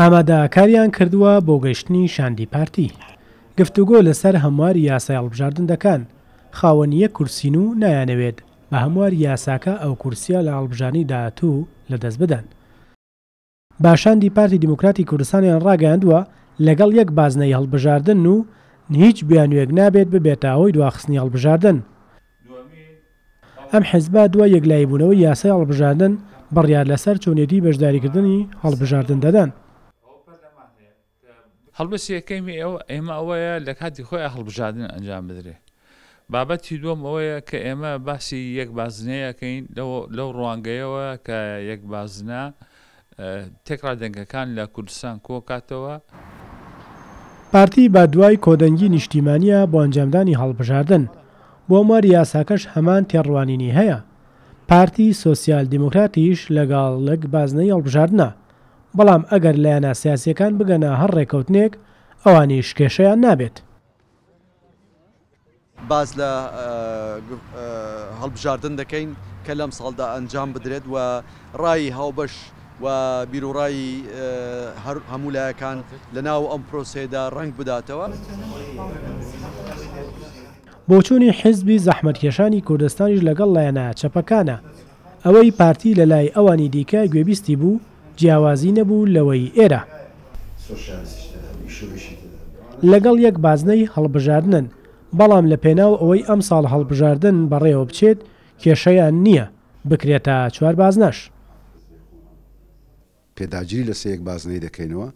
ئامادەکاریان کردووە بۆ گەشتنی شاندی پارتی. گفتوگۆ لەسەر هەمواری یاسای هەڵبژاردن دەکان، خاوەنی یەک کورسین و نایانەوێت بە هەمواری یاساکە ئەو کورسیە لە هەڵبژاردنی داهاتوو لەدەست بدەن. بە شاندی پارتی دیموکراتی کوردستانیان ڕاگەیاندووە لەگەڵ یەک بازنەی هەڵبژاردنن و هیچ بیانویەک نابێت ببێتە هۆی دواخستنی هەڵبژاردن. ئەم حزبە دوای یەکلاییبوونەوەی یاسای هەڵبژاردن، بڕیار لەسەر چۆنیەتیی بەشداریکردنی هەڵبژاردن دەدەن. هەڵوێستی یەکەمی ئێمە ئەوەیە لە کاتی خۆیدا هەڵبژاردن ئەنجام بدرێت. بابەتی دووەم ئەوەیە کە ئێمە باسی یەک بازنەیەکەین لەو ڕوانگەیەوە کە یەک بازنە تێکڕا دەنگەکان لە کوردستان کۆکاتەوە. پارتی بە دوای کۆدەنگی نیشتیمانییە بۆ ئەنجامدانی هەڵبژاردن، بۆ ئەمواری یاساکەش هەمان تێڕوانینی هەیە. پارتی سۆسیال دیموکراتیش لەگەڵ لەک بازنەی هەڵبژاردنە، بەڵام ئەگەر لایەنە سیاسییەکان بگەنە هەر ڕێککەوتنێک، ئەوانیش کێشەیان نابێت. باس لە هەڵبژاردن دەکەین کە لەم ساڵدا ئەنجام بدرێت و ڕای هاوبەش و بیروڕای هەموو لایەکان لە ناو ئەم پرۆسەیەدا ڕەنگ بداتەوە. بۆچوونی حیزبی زەحمەتکێشانی کوردستانیش لەگەڵ لایەنە چەپەکانە. ئەوەی پارتی لە لای ئەوانی دیکە گوێبیستی بوو، جیاوازی نەبوو لەوەی ئێرە. لەگەڵ یەک بازنەی هەڵبژاردنن، بەڵام لە پێناو ئەوەی ئەمساڵ هەڵبژاردن بەڕێوە بچێت کێشەیان نییە بکرێتە چوار بازنەش. پێداگری لە سێ یەک بازنەی دەکەینەوە،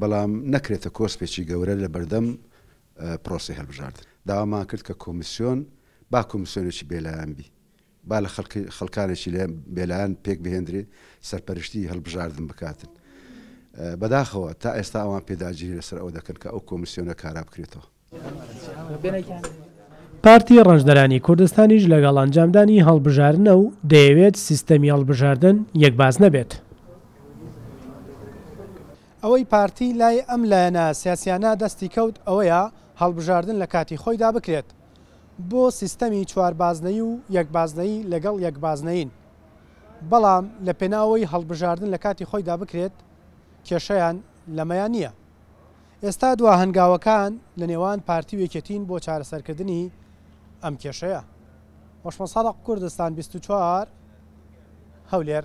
بەڵام نەکرێتە کۆسپێکی گەورە لە بەردەم پرۆسەی هەلبژاردن. داوامان کرد کە کۆمیسیۆن با کۆمیسیۆنێکی بێلایەن بی، با لە خەڵکی خەڵکانێکی لە بێلایەن پێک بهێندرێ سەرپەرشتیی هەڵبژاردن بکاتن. بەداخەوە تا ئێستا ئەوان پێداگیری لەسەر ئەوە دەکەن کە ئەو کۆمیسیۆنە کارا بکرێتەوە. پارتی ڕەنجدەرانی کوردستانیش لەگەڵ ئەنجامدانی هەڵبژاردنە و دەیەوێت سیستەمی هەڵبژاردن یەکباز نەبێت. ئەوەی پارتی لای ئەم لایەنە سیاسییانە دەستی کەوت ئەوەیە هەڵبژاردن لە کاتی خۆیدا بکرێت. بۆ سیستەمی چوار بازنەیی و یەک بازنەیی لەگەڵ یەک بازنەیین، بەڵام لە پێناوەی هەڵبژاردن لە کاتی خۆیدا بکرێت کێشەیان لەمەیا نییە. ئێستا دوا هەنگاوەکان لە نێوان پارتی و یەکێتین بۆ چارەسەرکردنی ئەم کێشەیە. وشمسادق کوردستان بیست و چوار هەولێر.